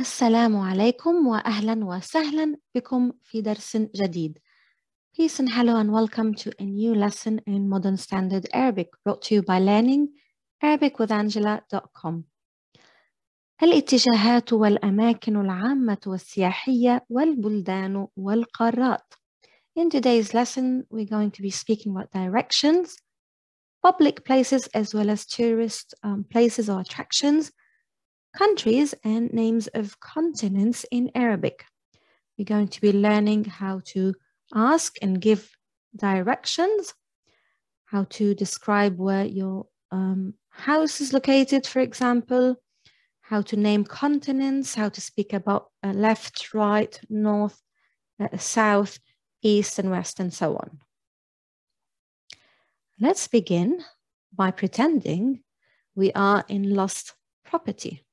السلام عليكم وأهلا وسهلا بكم في درس جديد. Peace and hello and welcome to a new lesson in Modern Standard Arabic brought to you by learningarabicwithangela.com. الاتجاهات والأماكن العامة والسياحية والبلدان والقارات. In today's lesson, we're going to be speaking about directions, public places as well as tourist um, places or attractions, countries and names of continents in Arabic. We're going to be learning how to ask and give directions, how to describe where your um, house is located, for example, how to name continents, how to speak about uh, left, right, north, uh, south, east, and west, and so on. Let's begin by pretending we are in lost property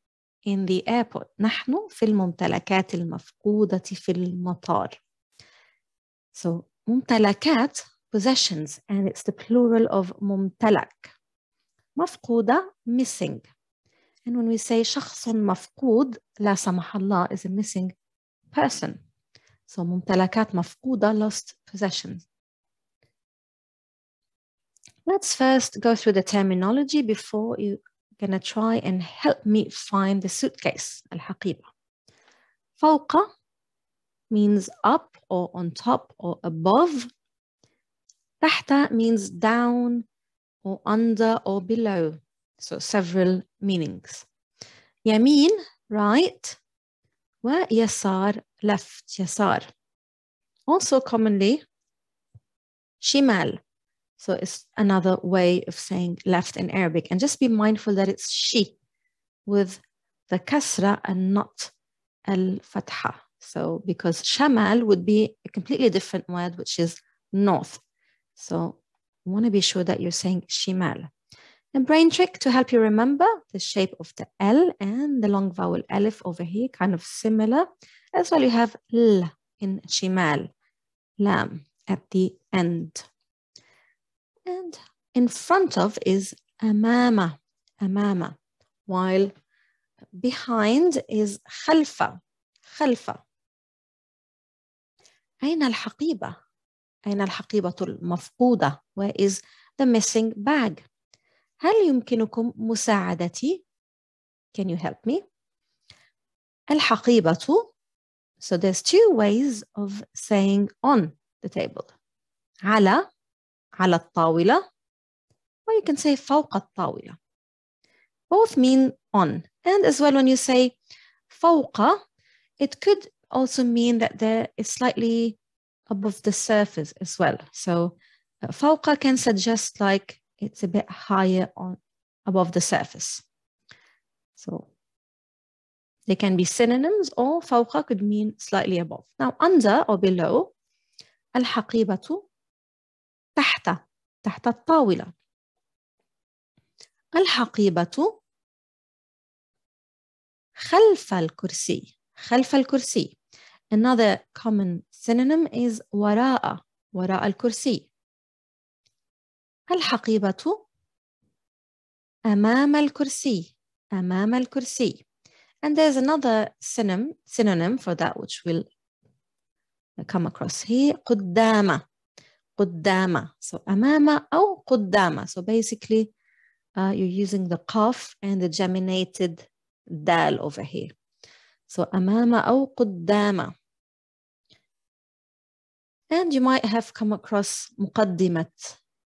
in the airport. نحن في الممتلكات المفقودة في المطار. So ممتلكات possessions and it's the plural of ممتلك. مفقودة missing. And when we say شخص مفقود لا سمح الله is a missing person. So ممتلكات مفقودة lost possessions. Let's first go through the terminology before you gonna try and help me find the suitcase الحقيبة. فوق means up or on top or above. تحت means down or under or below. So several meanings. يمين right ويسار left يسار. Also commonly شمال so it's another way of saying left in Arabic. And just be mindful that it's she with the kasra and not al fatha. So because shamal would be a completely different word, which is north. So you want to be sure that you're saying shimal. A brain trick to help you remember the shape of the L and the long vowel alif over here, kind of similar. As well, you have L in shimal, lam at the end. And in front of is amama, amama, while behind is خلفة, خلفة. أين الحقيبة؟ أين الحقيبة المفقودة? Where is the missing bag? هل يمكنكم مساعدتي? Can you help me? الحقيبة So there's two ways of saying on the table. على على الطاولة or you can say فوق الطاولة. Both mean on. And as well when you say فوق, it could also mean that there is slightly above the surface as well. So فوق can suggest like it's a bit higher on above the surface. So they can be synonyms or فوق could mean slightly above. Now under or below الحقيبة تحت تحت الطاولة الحقيبة خلف الكرسي خلف الكرسي Another common synonym is وراء وراء الكرسي الحقيبة أمام الكرسي أمام الكرسي And there's another synonym, synonym for that which we'll come across here قدامه قدامة. So أمامة أو قدامة. So basically uh, you're using the qaf and the geminated dal over here. So أمامة أو قدامة. And you might have come across مقدمة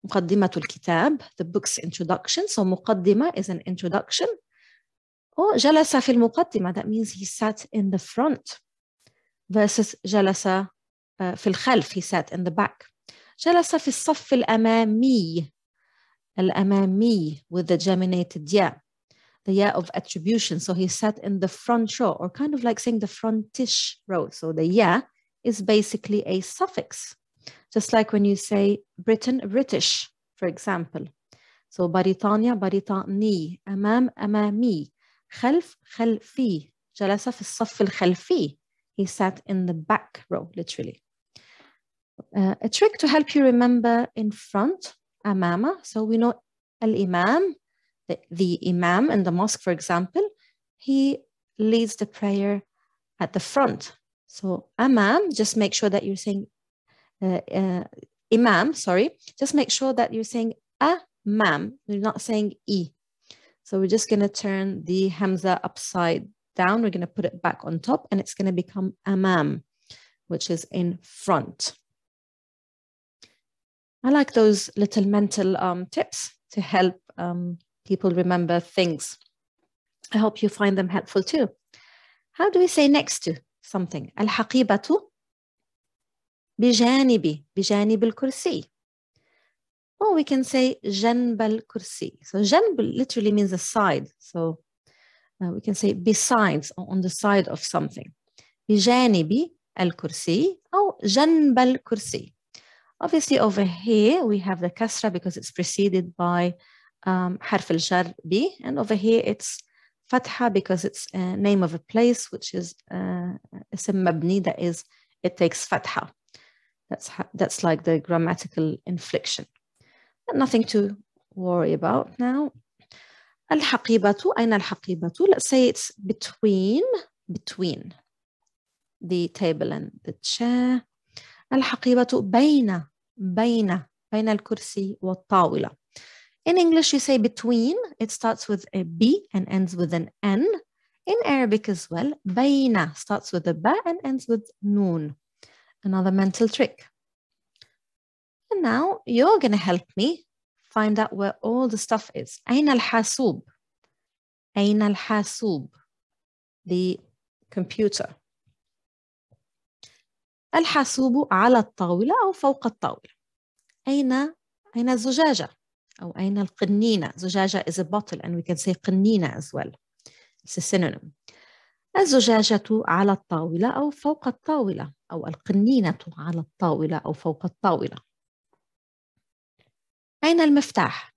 مقدمة الكتاب, the book's introduction. So مقدمة is an introduction. Or جلس في المقدمة, that means he sat in the front. Versus جلس uh, في الخلف, he sat in the back. جلس في الصف الأمامي الأمامي with the geminated ya the ya of attribution so he sat in the front row or kind of like saying the frontish row so the ya is basically a suffix just like when you say Britain British for example so بريطانيا بريطاني أمام أمامي خلف خلفي جلس في الصف الخلفي he sat in the back row literally uh, a trick to help you remember in front, amama. So we know al-imam, the, the imam in the mosque, for example, he leads the prayer at the front. So Imam, just make sure that you're saying uh, uh, Imam, sorry, just make sure that you're saying amam, you're not saying E. So we're just going to turn the Hamza upside down. We're going to put it back on top and it's going to become Amam, which is in front. I like those little mental um, tips to help um, people remember things. I hope you find them helpful too. How do we say next to something? الحقيبة بجانب بجانب الكرسي. Or we can say جنب الكرسي. So جنب literally means a side. So uh, we can say besides or on the side of something. بجانب الكرسي أو جنب الكرسي. Obviously over here, we have the kasra because it's preceded by um, harf al-jar and over here it's fatha because it's a name of a place, which is uh, ism mabni, that is, it takes fatha. That's, that's like the grammatical inflection. But nothing to worry about now. Al-haqibatu, ayna al-haqibatu? Let's say it's between, between the table and the chair. الحقيبة بين بين بين الكرسي والطاولة. In English, you say between. It starts with a B and ends with an N. In Arabic as well, بين starts with a ba and ends with noon. Another mental trick. And now you're going to help me find out where all the stuff is. أين الحاسوب? أين الحاسوب? The computer. الحاسوب على الطاولة أو فوق الطاولة. أين أين الزجاجة؟ أو أين القنينة؟ زجاجة is a bottle and we can say قنينة as well. It's a synonym. الزجاجة على الطاولة أو فوق الطاولة أو القنينة على الطاولة أو فوق الطاولة. أين المفتاح؟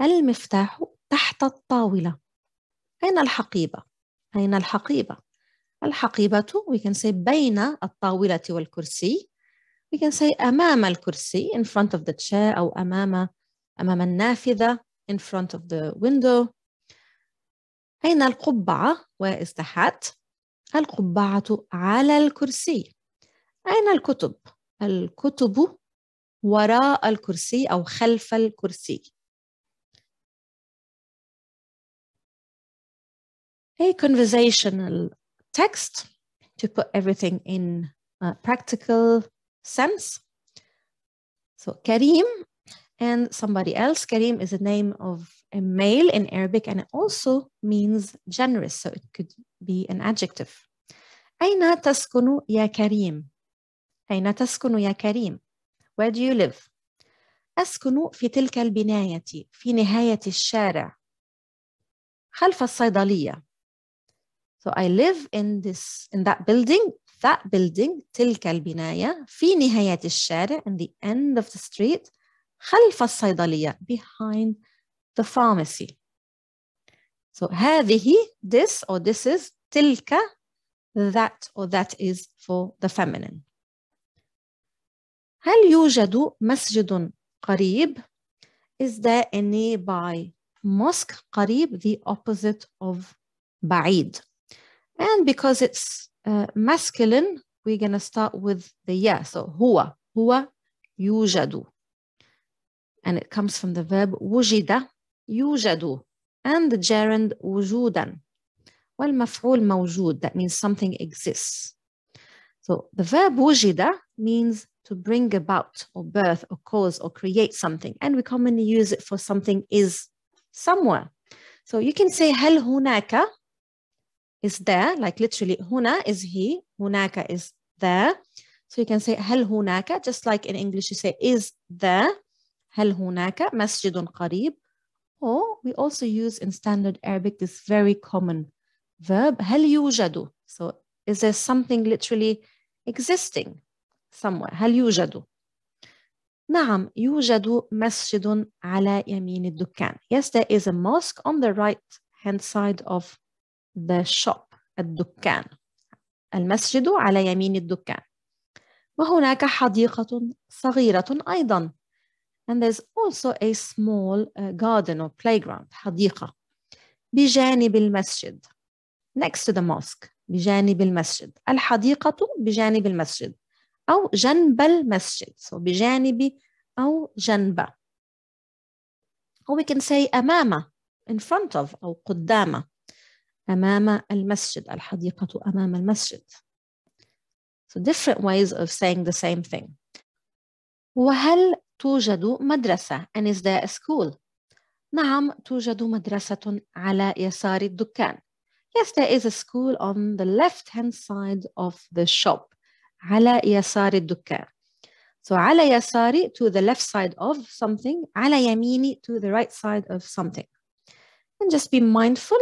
المفتاح تحت الطاولة. أين الحقيبة؟ أين الحقيبة؟ الحقيبة we can say بين الطاولة والكرسي. We can say أمام الكرسي in front of the chair أو أمام أمام النافذة in front of the window. أين القبعة؟ Where is the hat? القبعة على الكرسي. أين الكتب؟ الكتب وراء الكرسي أو خلف الكرسي. A conversational text to put everything in a practical sense. So Karim and somebody else. Karim is a name of a male in Arabic and it also means generous. So it could be an adjective. أين تسكن يا كريم؟ أين تسكن يا كريم؟ Where do you live? أسكن في تلك البناية في نهاية الشارع خلف الصيدلية. So I live in this in that building that building تلك البناية في نهاية الشارع in the end of the street خلف الصيدلية behind the pharmacy. So هذه this or this is تلك that or that is for the feminine. هل يوجد مسجد قريب? Is there a nearby mosque قريب? The opposite of بعيد. and because it's uh, masculine, we're going to start with the ya. So huwa, huwa yujadu. And it comes from the verb wujida, yujadu. And the gerund wujudan. Well, maf'ul mawjud, that means something exists. So the verb wujida means to bring about or birth or cause or create something. And we commonly use it for something is somewhere. So you can say hal hunaka, is there, like literally هنا is he, هناك is there. So you can say هل هناك, just like in English you say is there, هل هناك مسجد قريب. Or we also use in standard Arabic this very common verb هل يوجد. So is there something literally existing somewhere هل يوجد نعم يوجد مسجد على يمين الدكان Yes there is a mosque on the right hand side of the shop الدكان. المسجد على يمين الدكان. وهناك حديقة صغيرة أيضا. And there's also a small uh, garden or playground حديقة. بجانب المسجد. Next to the mosque بجانب المسجد. الحديقة بجانب المسجد. أو جنب المسجد. So بجانب أو جنب. Or we can say أمام in front of أو قدام أمام المسجد الحديقة أمام المسجد so different ways of saying the same thing وهل توجد مدرسة and is there a school نعم توجد مدرسة على يسار الدكان Yes, there is a school on the left-hand side of the shop. على يسار الدكان. So على يساري to the left side of something. على يميني to the right side of something. And just be mindful.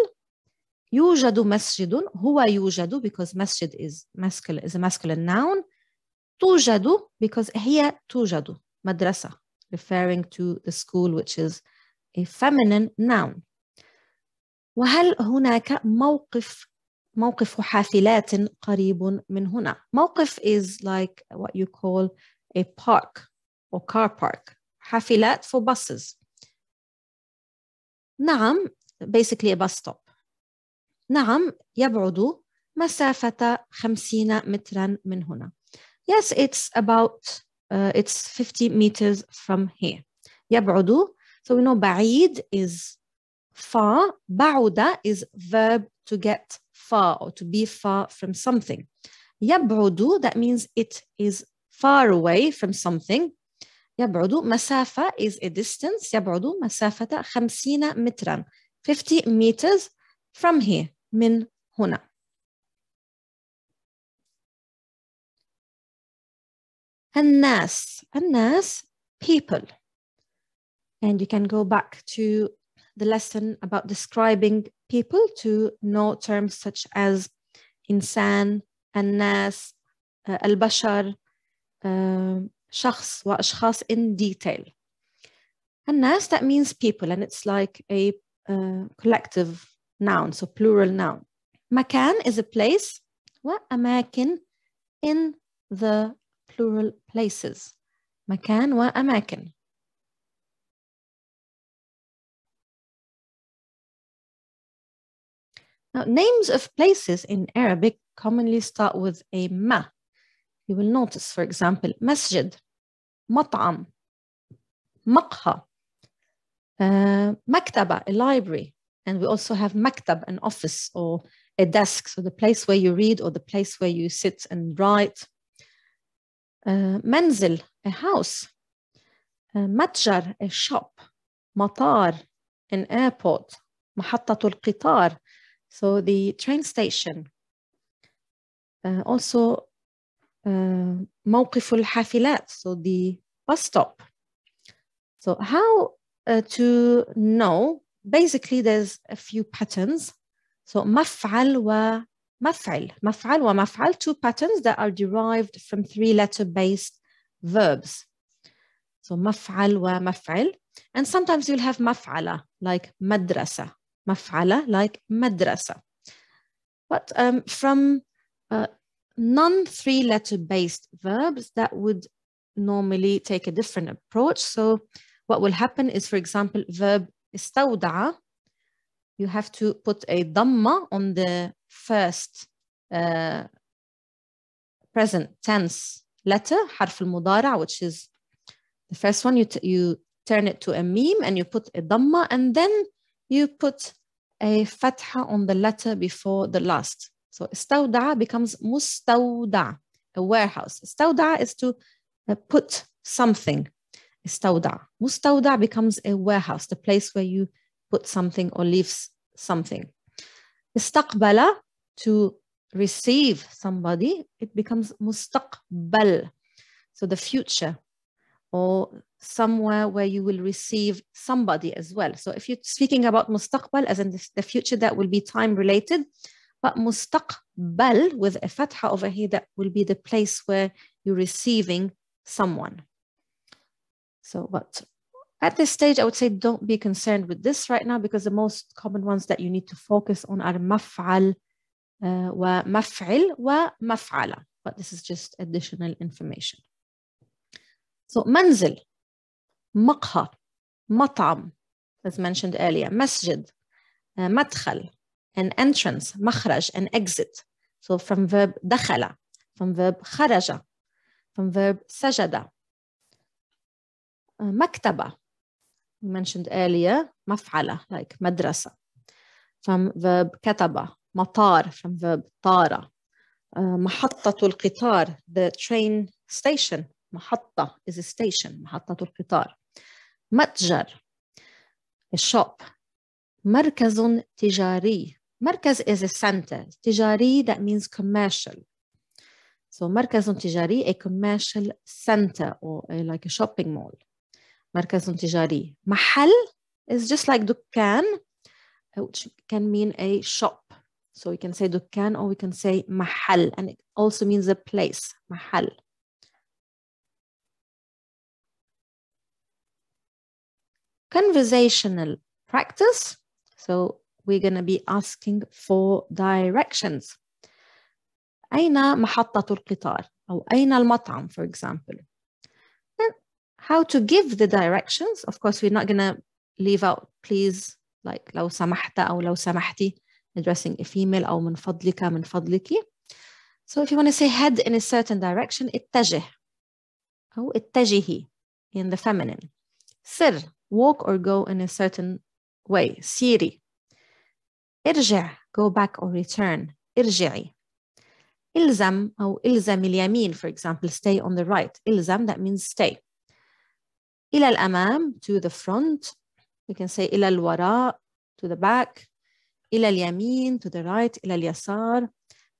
يوجد مسجد هو يوجد because masjid is masculine is a masculine noun. توجد because هي توجد مدرسة referring to the school which is a feminine noun. وهل هناك موقف موقف حافلات قريب من هنا موقف is like what you call a park or car park حافلات for buses نعم basically a bus stop نعم يبعد مسافة خمسين مترا من هنا yes it's about uh, it's 50 meters from here يبعد so we know بعيد is far بعد is verb to get far or to be far from something يبعد that means it is far away from something يبعد مسافة is a distance يبعد مسافة 50 مترا 50 meters from here من هنا الناس الناس people and you can go back to the lesson about describing people to know terms such as إنسان الناس uh, البشر uh, شخص وأشخاص in detail الناس that means people and it's like a uh, collective noun so plural noun مكان is a place وأماكن in the plural places مكان وأماكن Now, names of places in Arabic commonly start with a ma. You will notice, for example, masjid, مطعم, مقهى, uh, maktaba, a library. and we also have maktab, an office or a desk, so the place where you read or the place where you sit and write. Uh, manzil, a house. Uh, matjar, a shop. Matar, an airport. Mahattatul Qitar, so the train station. Uh, also, uh, Mawqiful uh, Hafilat, so the bus stop. So how uh, to know basically there's a few patterns. So مفعل ومفعل, مفعل ومفعل, two patterns that are derived from three letter based verbs. So مفعل ومفعل. And sometimes you'll have مفعلة, like مدرسة, مفعلة, like مدرسة. But um, from uh, non-three letter based verbs, that would normally take a different approach. So what will happen is, for example, verb استودع, you have to put a dhamma on the first uh, present tense letter, حرف المضارع, which is the first one, you, you turn it to a meme and you put a dhamma and then you put a fatha on the letter before the last. So استودع becomes مستودع, a warehouse. استودع is to uh, put something. istawda. mustauḍa becomes a warehouse, the place where you put something or leaves something. Istaqbala, to receive somebody, it becomes mustaqbal. So the future or somewhere where you will receive somebody as well. So if you're speaking about mustaqbal as in the future, that will be time related. But mustaqbal with a fatha over here, that will be the place where you're receiving someone. So but at this stage, I would say don't be concerned with this right now because the most common ones that you need to focus on are maf'al uh, wa maf'il wa maf'ala. But this is just additional information. So منزل مقهى مطعم as mentioned earlier مسجد مدخل an entrance مخرج an exit so from verb دخل from verb خرج from verb سجد مكتبة mentioned earlier مفعلة like مدرسة from verb كتب مطار from verb طار محطة القطار the train station محطة is a station محطة القطار متجر shop مركز تجاري مركز is a center تجاري that means commercial so مركز تجاري a commercial center or a, like a shopping mall مركز تجاري محل is just like دكان which can mean a shop so we can say دكان or we can say محل and it also means a place محل conversational practice so we're going to be asking for directions أين محطة القطار أو أين المطعم for example and how to give the directions of course we're not going to leave out please like لو سمحت أو لو سمحتي addressing a female أو من فضلك من فضلك so if you want to say head in a certain direction اتجه أو اتجهي in the feminine سر walk or go in a certain way سيري ارجع go back or return ارجعي إلزم أو إلزم اليمين for example stay on the right إلزم that means stay إلى الأمام to the front we can say إلى الوراء to the back إلى اليمين to the right إلى اليسار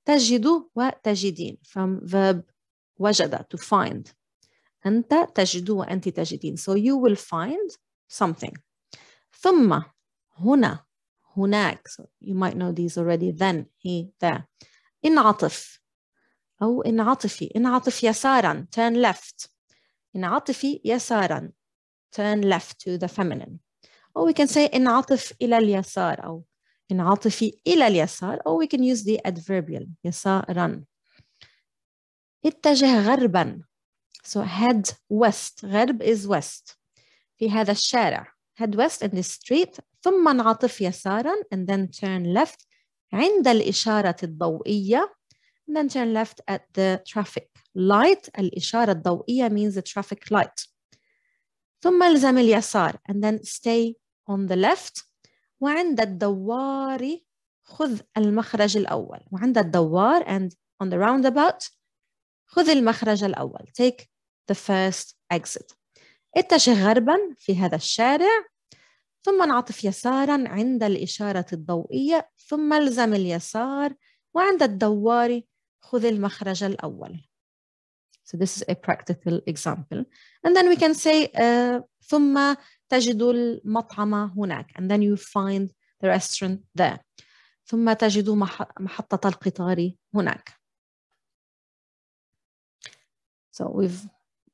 تجد وتجدين from verb وجد to find أنت تجد وأنت تجدين so you will find something ثم هنا هناك so you might know these already then he there انعطف أو انعطفي انعطف يسارا turn left انعطفي يسارا turn left to the feminine or we can say انعطف إلى اليسار أو انعطفي إلى اليسار or we can use the adverbial يسارا اتجه غربا so head west غرب is west في هذا الشارع head west in the street ثم انعطف يسارا and then turn left عند الإشارة الضوئية and then turn left at the traffic light الإشارة الضوئية means the traffic light ثم الزم اليسار and then stay on the left. وعند الدوار خذ المخرج الأول. وعند الدوار and on the roundabout خذ المخرج الأول. Take the first exit. اتجه غربا في هذا الشارع. ثم انعطف يسارا عند الإشارة الضوئية. ثم الزم اليسار. وعند الدوار خذ المخرج الأول. So this is a practical example. And then we can say uh, ثم تجد المطعم هناك and then you find the restaurant there. ثم تجد محطة القطار هناك. So we've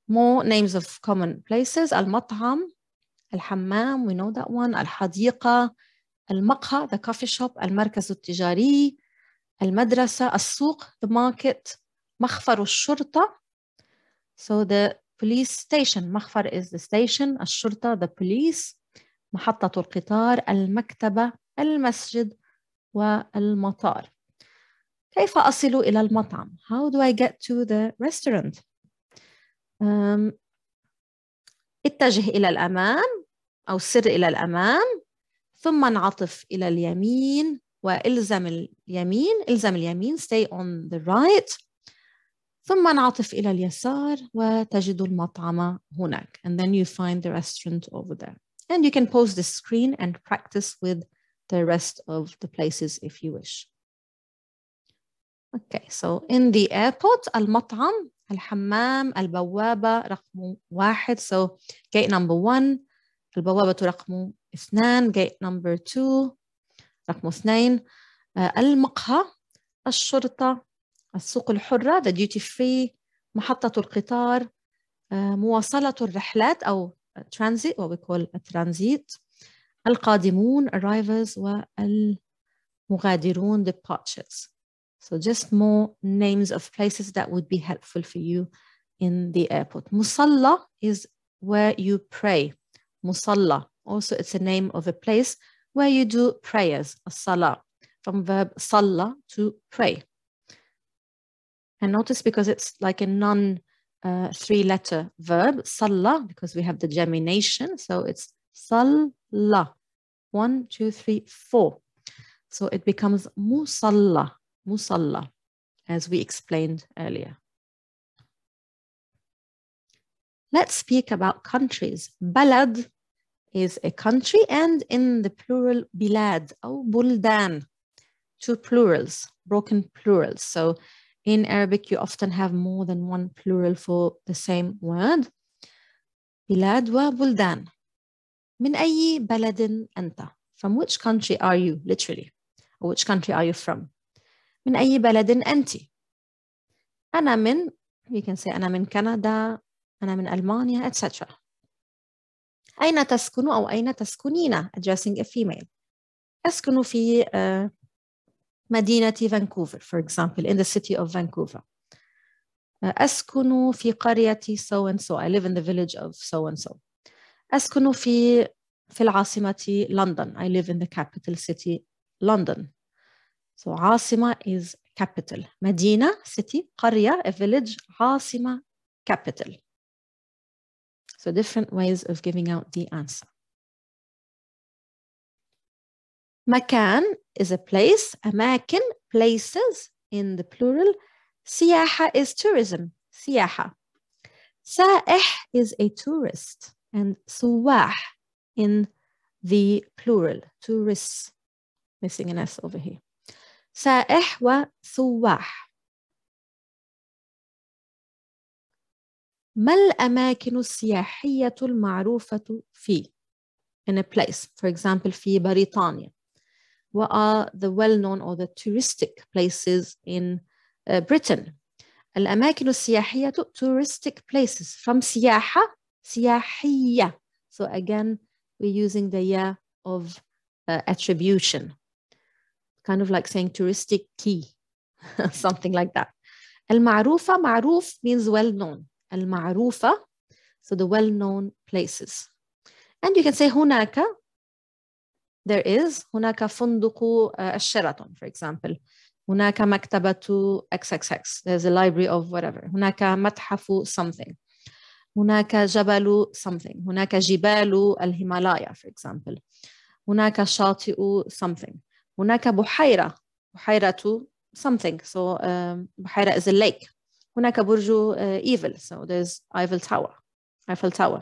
more names of common places المطعم الحمام we know that one الحديقة المقهى the coffee shop المركز التجاري المدرسة السوق the market مخفر الشرطة so the police station مخفر is the station الشرطة the police محطة القطار المكتبة المسجد والمطار. كيف أصل إلى المطعم؟ How do I get to the restaurant um, اتجه إلى الأمام أو سر إلى الأمام ثم انعطف إلى اليمين وإلزم اليمين إلزم اليمين stay on the right. ثم انعطف إلى اليسار وتجد المطعم هناك and then you find the restaurant over there and you can pause the screen and practice with the rest of the places if you wish okay so in the airport المطعم الحمام البوابة رقم واحد so gate number one البوابة رقم اثنان gate number two رقم اثنين المقهى الشرطة السوق الحرة the duty free محطة القطار مواصلة الرحلات أو transit what we call a transit القادمون arrivals والمغادرون departures so just more names of places that would be helpful for you in the airport مصلى is where you pray مصلى also it's a name of a place where you do prayers الصلاة from verb صلى to pray. And notice because it's like a non uh, three letter verb, salla, because we have the gemination. So it's salla. One, two, three, four. So it becomes musalla, musalla, as we explained earlier. Let's speak about countries. Balad is a country and in the plural bilad, or buldan, two plurals, broken plurals. So in Arabic, you often have more than one plural for the same word. بلاد وبلدان. من أي بلد أنت? From which country are you, literally? Or which country are you from? من أي بلد أنت? أنا من, we can say أنا من كندا, أنا من ألمانيا, etc. أين تسكن أو أين تسكنين addressing a female أسكن في uh, مدينة فانكوفر for example in the city of Vancouver أسكن في قرية so and so I live in the village of so and so أسكن في في العاصمة لندن I live in the capital city London so عاصمة is capital مدينة city قرية a village عاصمة capital so different ways of giving out the answer. Makan is a place, أماكن, places in the plural. سياحة is tourism, سياحة. سائح is a tourist and سواح in the plural, tourists. Missing an S over here. سائح وسواح. ما الأماكن السياحية المعروفة في in a place for example في بريطانيا what are the well-known or the touristic places in uh, Britain الأماكن السياحية touristic places from سياحة سياحية so again we're using the yeah of uh, attribution kind of like saying touristic key something like that المعروفة معروف means well known المعروفة so the well-known places and you can say هناك there is هناك فندق الشيراتون for example هناك مكتبة XXX there's a library of whatever هناك متحف something هناك جبل something هناك جبال الهيمالايا for example هناك شاطئ something هناك بحيرة بحيرة something so um, بحيرة is a lake هناك برج ايفل so there's Eiffel Tower Eiffel Tower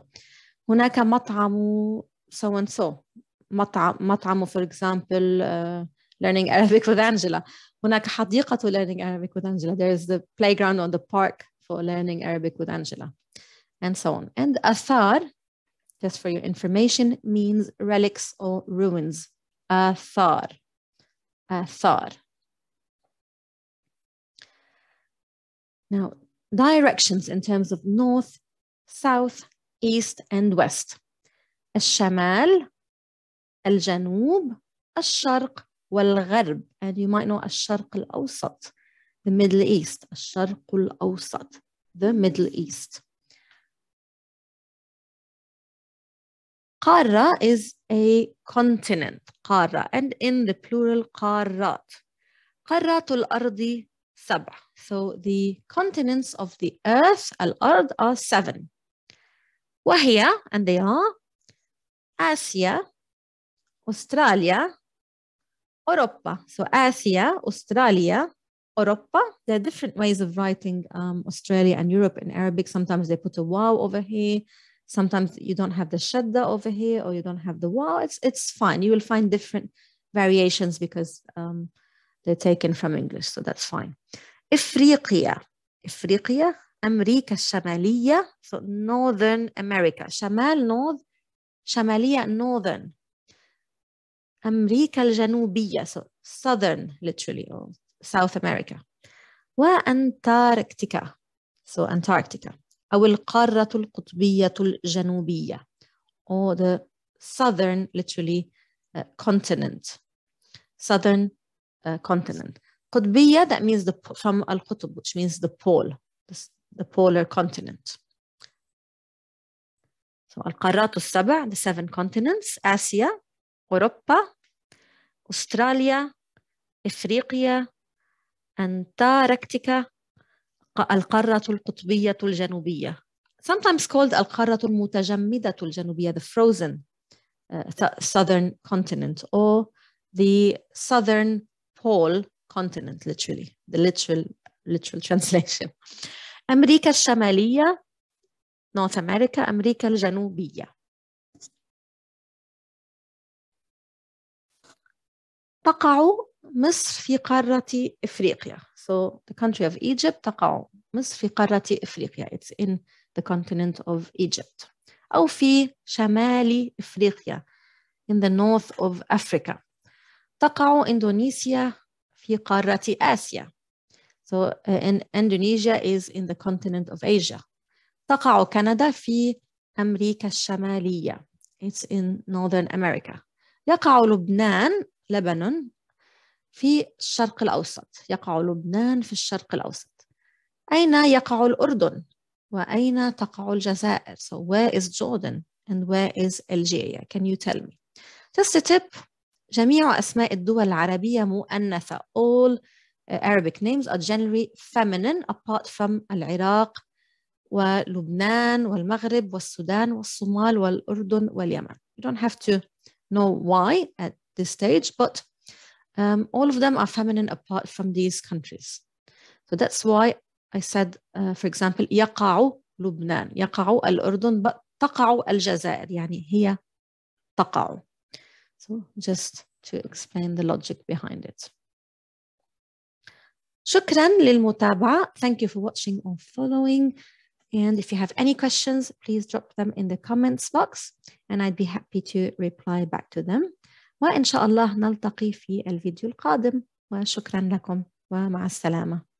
هناك مطعم so and so مطعم مطعم for example uh, learning Arabic with Angela هناك حديقة learning Arabic with Angela there is the playground on the park for learning Arabic with Angela and so on and athar just for your information means relics or ruins athar athar Now, directions in terms of north, south, east, and west. الشمال, الجنوب, الشرق, والغرب. And you might know الشرق الأوسط, the Middle East. الشرق الأوسط, the Middle East. قارة is a continent, قارة, and in the plural قارات. قارات الأرض سبع. So the continents of the earth, الأرض, are seven. وهي, and they are, آسيا, Australia, Europa. So Asia, Australia, Europa. There are different ways of writing um, Australia and Europe in Arabic. Sometimes they put a waw over here. Sometimes you don't have the shadda over here or you don't have the waw. It's, it's fine. You will find different variations because um, they're taken from English. So that's fine. إفريقيا إفريقيا America الشمالية so Northern America Shamal North شمالية Northern أمريكا الجنوبية so southern literally or South America وأنتاركتيكا so Antarctica أو القارة القطبية الجنوبية or the southern literally uh, continent southern uh, continent قطبية that means the from القطب which means the pole the, the polar continent so القارات السبع the seven continents آسيا أوروبا أستراليا إفريقيا أنتاركتيكا القارة القطبية الجنوبية sometimes called القارة المتجمدة الجنوبية the frozen uh, southern continent or the southern pole continent literally the literal literal translation أمريكا الشمالية North America أمريكا الجنوبية تقع مصر في قارة إفريقيا so the country of Egypt تقع مصر في قارة إفريقيا it's in the continent of Egypt أو في شمال إفريقيا in the north of Africa تقع إندونيسيا في قارة آسيا so uh, in Indonesia is in the continent of Asia تقع كندا في أمريكا الشمالية it's in northern America يقع لبنان لبنان في الشرق الأوسط يقع لبنان في الشرق الأوسط. أين يقع الأردن؟ وأين تقع الجزائر؟ So where is Jordan and where is Algeria? Can you tell me? Just a tip جميع أسماء الدول العربية مؤنثة. All Arabic names are generally feminine apart from العراق ولبنان والمغرب والسودان والصومال والأردن واليمن. You don't have to know why this stage but um, all of them are feminine apart from these countries. So that's why I said, uh, for example, يقع لبنان, يقع الأردن, but تقع الجزائر, يعني هي تقع. So just to explain the logic behind it. شكرا للمتابعة. Thank you for watching or following. And if you have any questions, please drop them in the comments box and I'd be happy to reply back to them. وإن شاء الله نلتقي في الفيديو القادم. وشكرا لكم ومع السلامة.